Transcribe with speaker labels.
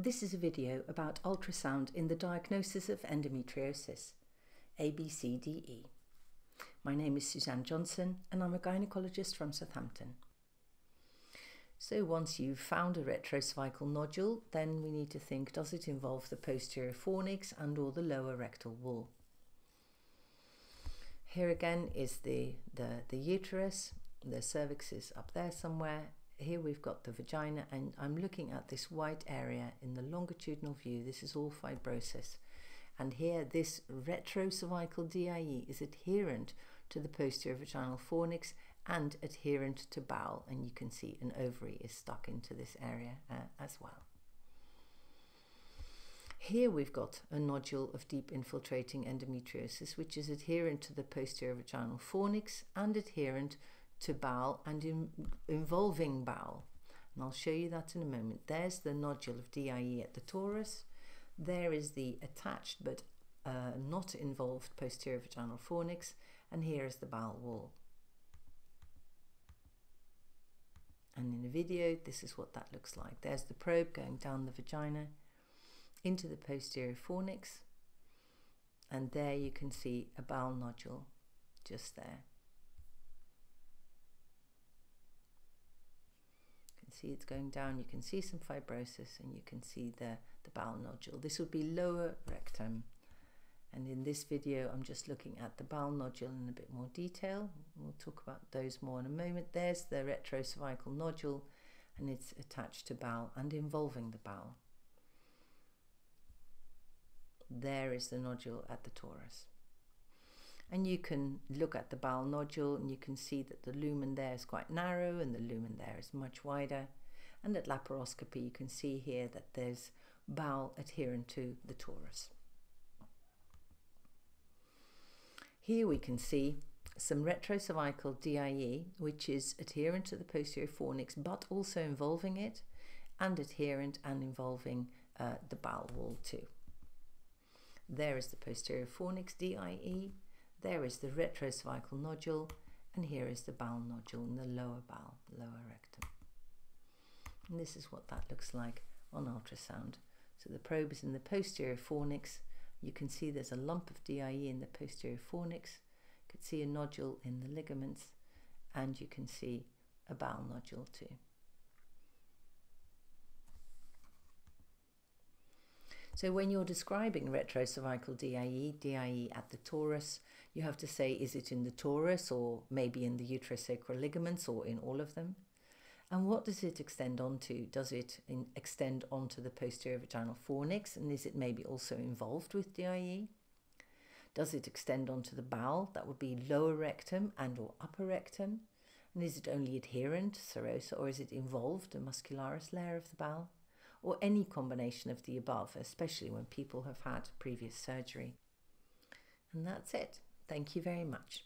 Speaker 1: This is a video about ultrasound in the diagnosis of endometriosis, ABCDE. My name is Suzanne Johnson and I'm a gynecologist from Southampton. So once you've found a retrocervical nodule, then we need to think, does it involve the posterior fornix and or the lower rectal wall? Here again is the, the, the uterus, the cervix is up there somewhere, here we've got the vagina and I'm looking at this white area in the longitudinal view. This is all fibrosis. And here this retrocervical DIE is adherent to the posterior vaginal fornix and adherent to bowel. And you can see an ovary is stuck into this area uh, as well. Here we've got a nodule of deep infiltrating endometriosis, which is adherent to the posterior vaginal fornix and adherent to bowel and in, involving bowel. And I'll show you that in a moment. There's the nodule of DIE at the torus. There is the attached but uh, not involved posterior vaginal fornix. And here is the bowel wall. And in the video, this is what that looks like. There's the probe going down the vagina into the posterior fornix. And there you can see a bowel nodule just there. See it's going down you can see some fibrosis and you can see the the bowel nodule. This would be lower rectum. And in this video I'm just looking at the bowel nodule in a bit more detail. We'll talk about those more in a moment. There's the retrocervical nodule and it's attached to bowel and involving the bowel. There is the nodule at the torus and you can look at the bowel nodule and you can see that the lumen there is quite narrow and the lumen there is much wider and at laparoscopy you can see here that there's bowel adherent to the torus. Here we can see some retrocervical DIE which is adherent to the posterior fornix but also involving it and adherent and involving uh, the bowel wall too. There is the posterior fornix DIE there is the retrocervical nodule and here is the bowel nodule in the lower bowel, lower rectum. And this is what that looks like on ultrasound. So the probe is in the posterior fornix. You can see there's a lump of DIE in the posterior fornix. You can see a nodule in the ligaments and you can see a bowel nodule too. So when you're describing retrocervical DIE, DIE at the torus, you have to say, is it in the torus or maybe in the uterosacral ligaments or in all of them? And what does it extend onto? Does it in, extend onto the posterior vaginal fornix and is it maybe also involved with DIE? Does it extend onto the bowel? That would be lower rectum and or upper rectum. And is it only adherent, serosa, or is it involved, a muscularis layer of the bowel? Or any combination of the above, especially when people have had previous surgery. And that's it. Thank you very much.